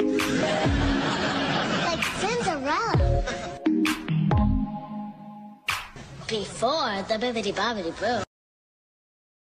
Like Cinderella. Before the bibbidi bobbidi boo.